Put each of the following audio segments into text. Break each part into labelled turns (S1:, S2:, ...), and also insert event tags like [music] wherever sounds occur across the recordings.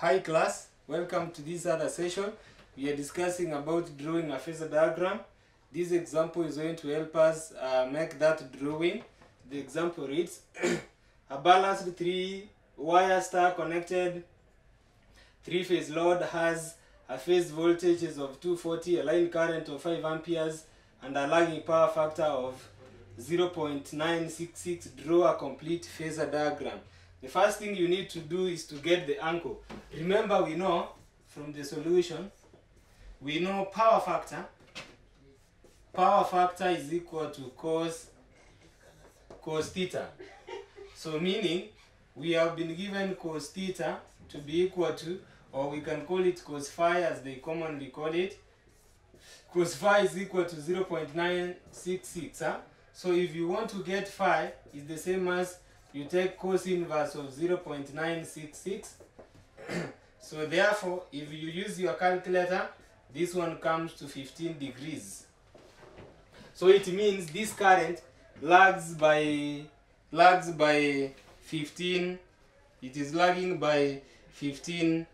S1: Hi class, welcome to this other session. We are discussing about drawing a phasor diagram. This example is going to help us uh, make that drawing. The example reads, [coughs] a balanced three wire star connected three phase load has a phase voltages of 240, a line current of 5 amperes, and a lagging power factor of 0.966. Draw a complete phasor diagram. The first thing you need to do is to get the angle. Remember, we know from the solution, we know power factor. Power factor is equal to cos cos theta. So meaning we have been given cos theta to be equal to, or we can call it cos phi as they commonly call it. Cos phi is equal to 0.966. Huh? So if you want to get phi, it's the same as you take cos inverse of 0.966. [clears throat] so therefore, if you use your calculator, this one comes to 15 degrees. So it means this current lags by lags by 15 it is lagging by 15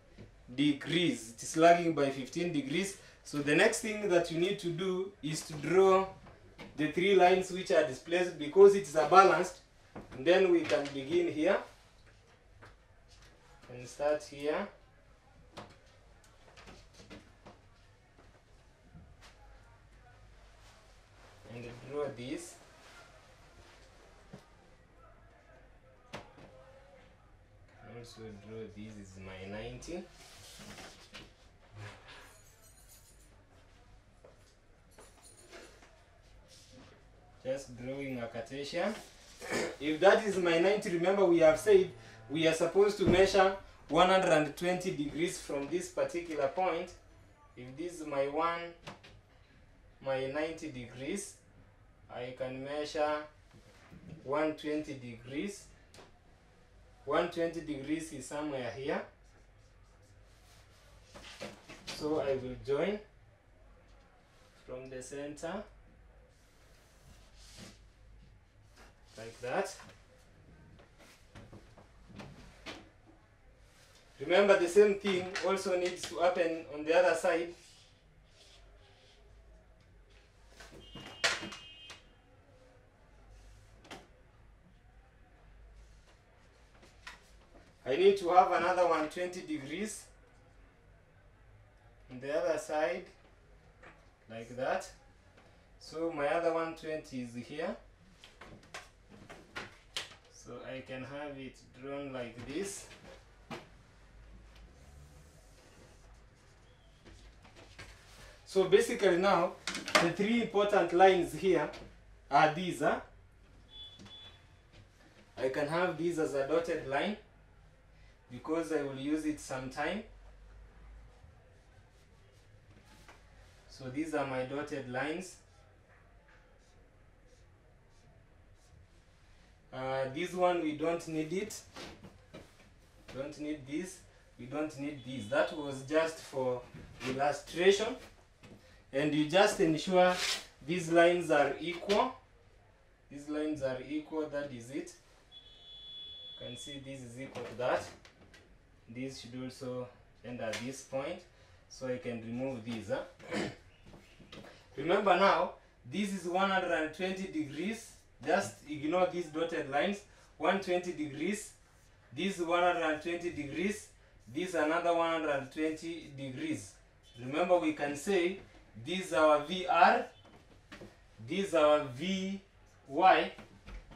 S1: degrees it is lagging by 15 degrees so the next thing that you need to do is to draw the three lines which are displaced because it is a balanced and then we can begin here and start here. And draw this. Also draw this is my 90 just drawing a Cartesian if that is my 90 remember we have said we are supposed to measure 120 degrees from this particular point. If this is my one my 90 degrees I can measure 120 degrees. 120 degrees is somewhere here. So I will join from the center that. Remember the same thing also needs to happen on the other side. I need to have another 120 degrees on the other side like that. So my other 120 is here I can have it drawn like this so basically now the three important lines here are these huh? I can have these as a dotted line because I will use it sometime. So these are my dotted lines. Uh, this one we don't need it. Don't need this. We don't need this. That was just for illustration. And you just ensure these lines are equal. These lines are equal. That is it. You can see this is equal to that this should also end at this point so I can remove these huh? [coughs] remember now this is 120 degrees just ignore these dotted lines. 120 degrees this 120 degrees this another 120 degrees. Remember we can say this is our VR this is our VY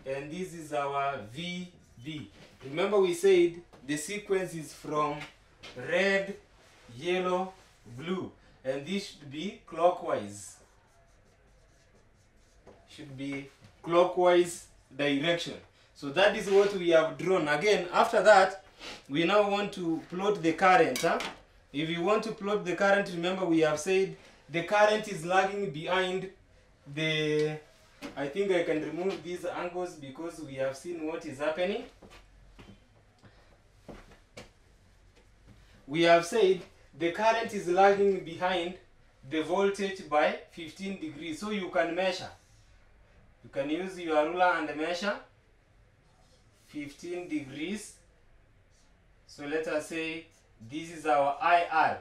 S1: and this is our VB remember we said the sequence is from red, yellow, blue, and this should be clockwise. Should be clockwise direction. So that is what we have drawn. Again, after that, we now want to plot the current. Huh? If you want to plot the current, remember we have said the current is lagging behind the... I think I can remove these angles because we have seen what is happening. we have said the current is lagging behind the voltage by 15 degrees so you can measure you can use your ruler and measure. 15 degrees. So let us say this is our IR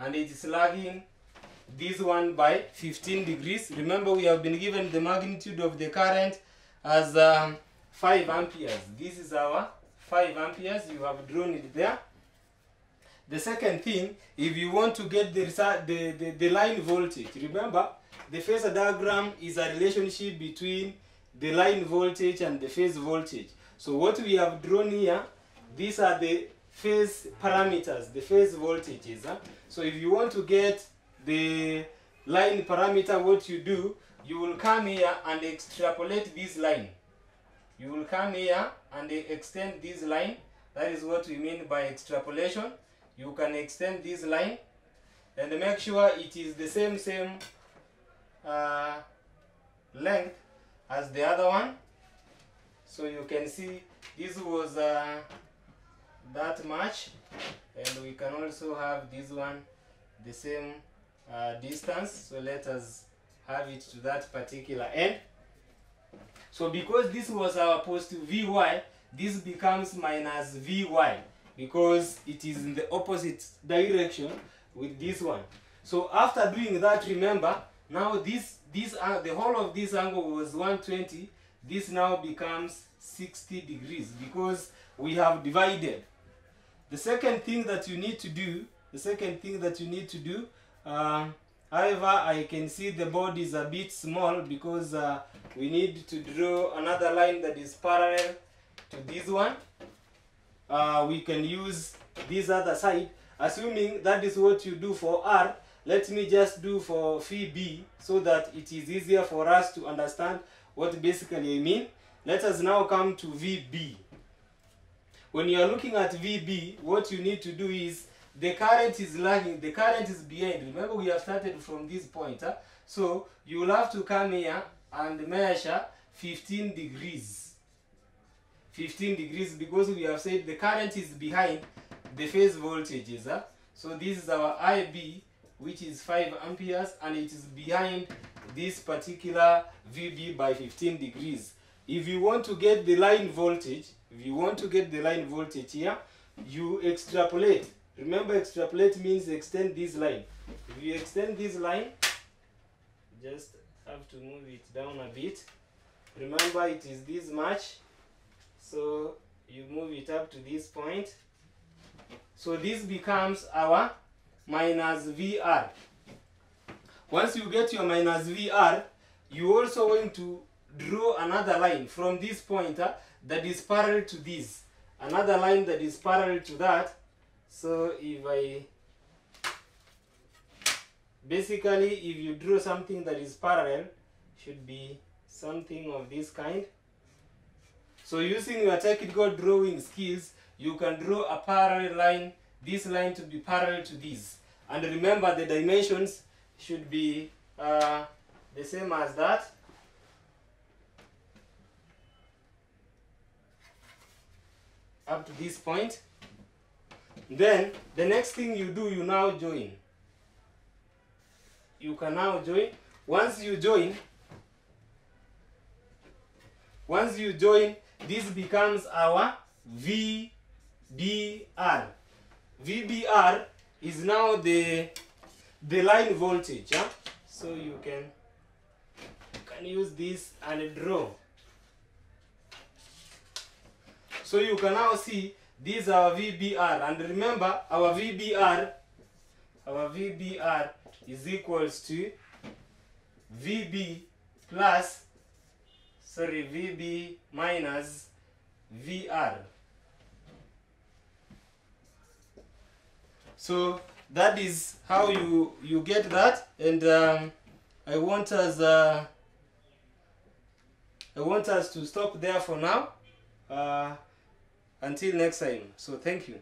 S1: and it is lagging this one by 15 degrees. Remember we have been given the magnitude of the current as um, 5 amperes. This is our 5 amperes. You have drawn it there. The second thing if you want to get the, the, the, the line voltage remember the phasor diagram is a relationship between the line voltage and the phase voltage. So what we have drawn here these are the phase parameters the phase voltages huh? so if you want to get the line parameter what you do you will come here and extrapolate this line. You will come here and extend this line. That is what we mean by extrapolation. You can extend this line and make sure it is the same same uh, length as the other one. So you can see this was uh, that much. And we can also have this one the same uh, distance. So let us have it to that particular end. So because this was our positive vy this becomes minus vy because it is in the opposite direction with this one. So after doing that remember now this this uh, the whole of this angle was 120 this now becomes 60 degrees because we have divided. The second thing that you need to do the second thing that you need to do uh, however I can see the board is a bit small because uh, we need to draw another line that is parallel to this one. Uh, we can use this other side assuming that is what you do for R let me just do for phi B so that it is easier for us to understand what basically I mean let us now come to VB when you are looking at VB what you need to do is the current is lagging the current is behind remember we have started from this point huh? so you will have to come here and measure 15 degrees 15 degrees because we have said the current is behind the phase voltages huh? so this is our IB which is 5 amperes and it is behind this particular VB by 15 degrees. If you want to get the line voltage if you want to get the line voltage here you extrapolate. Remember extrapolate means extend this line. If you extend this line just have to move it down a bit. Remember it is this much. So you move it up to this point. So this becomes our minus VR once you get your minus VR you also going to draw another line from this point uh, that is parallel to this. Another line that is parallel to that. So if I basically if you draw something that is parallel should be something of this kind. So using your technical drawing skills you can draw a parallel line this line to be parallel to this and remember the dimensions should be uh, the same as that. Up to this point. Then the next thing you do you now join. You can now join. Once you join once you join this becomes our VBR VBR is now the the line voltage so you can you can use this and draw. So you can now see these are VBR and remember our VBR our VBR is equals to VB plus sorry VB minus VR so that is how you you get that. And um, I want us uh, I want us to stop there for now. Uh, until next time. So thank you